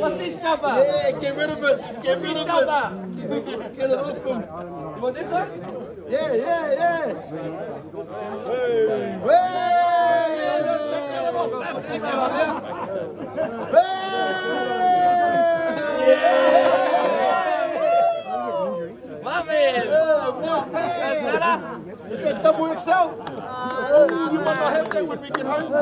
Você escapa! Vocês acabar. Yeah, get rid of it. Get rid of it. Get it off him. You want this one? Yeah, yeah, yeah. Hey. Hey. Take that one off. Take that one off. My man. That's better. Is that double XL? Oh, you want my head there when we get home?